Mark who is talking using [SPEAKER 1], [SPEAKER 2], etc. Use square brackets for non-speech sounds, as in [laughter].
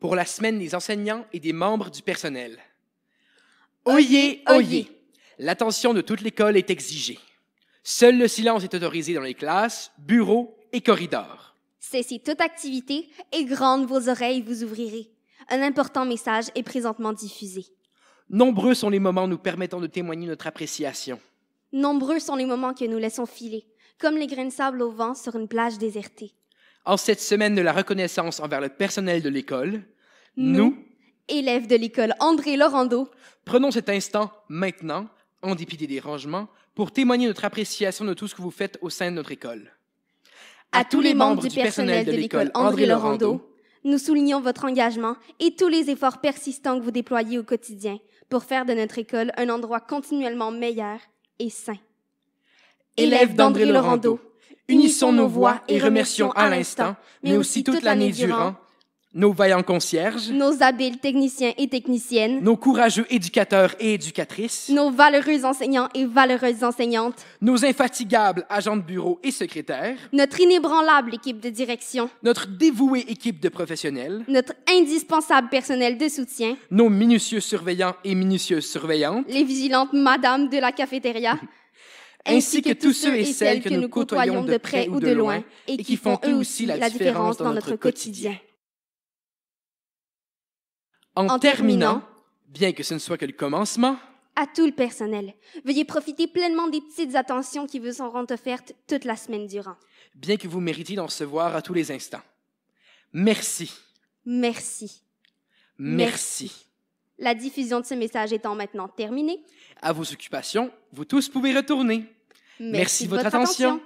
[SPEAKER 1] pour la semaine des enseignants et des membres du personnel.
[SPEAKER 2] Oyez,
[SPEAKER 1] Oyez! L'attention de toute l'école est exigée. Seul le silence est autorisé dans les classes, bureaux et corridors.
[SPEAKER 2] Cessez toute activité et grandes vos oreilles vous ouvrirez. Un important message est présentement diffusé.
[SPEAKER 1] Nombreux sont les moments nous permettant de témoigner notre appréciation.
[SPEAKER 2] Nombreux sont les moments que nous laissons filer, comme les grains de sable au vent sur une plage désertée.
[SPEAKER 1] En cette semaine de la reconnaissance envers le personnel de l'école,
[SPEAKER 2] Nous,
[SPEAKER 1] nous,
[SPEAKER 2] élèves de l'école André Laurando,
[SPEAKER 1] prenons cet instant maintenant, en dépit des dérangements, pour témoigner notre appréciation de tout ce que vous faites au sein de notre école.
[SPEAKER 2] à tous les membres du personnel de l'école André Laurando, nous soulignons votre engagement et tous les efforts persistants que vous déployez au quotidien pour faire de notre école un endroit continuellement meilleur et sain.
[SPEAKER 1] Élèves d'André Laurando, unissons nos voix et remercions à l'instant, mais aussi toute l'année durant, nos vaillants concierges,
[SPEAKER 2] nos habiles techniciens et techniciennes,
[SPEAKER 1] nos courageux éducateurs et éducatrices,
[SPEAKER 2] nos valeureux enseignants et valeureuses enseignantes,
[SPEAKER 1] nos infatigables agents de bureau et secrétaires,
[SPEAKER 2] notre inébranlable équipe de direction,
[SPEAKER 1] notre dévouée équipe de professionnels,
[SPEAKER 2] notre indispensable personnel de soutien,
[SPEAKER 1] nos minutieux surveillants et minutieuses surveillantes,
[SPEAKER 2] les vigilantes madames de la cafétéria, [laughs]
[SPEAKER 1] ainsi que tous ceux et celles que nous côtoyons de près ou de loin et qui font eux aussi la différence dans notre quotidien. En,
[SPEAKER 2] terminant,
[SPEAKER 1] bien que ce ne soit que le commencement,
[SPEAKER 2] À tout le personnel, veuillez profiter pleinement des petites attentions qui vous seront offertes toute la semaine durant.
[SPEAKER 1] bien que vous méritiez d'en recevoir à tous les instants. Merci.
[SPEAKER 2] Merci.
[SPEAKER 1] Merci.
[SPEAKER 2] La diffusion de ce message étant maintenant terminée,
[SPEAKER 1] À vos occupations, vous tous pouvez retourner. Merci de votre attention.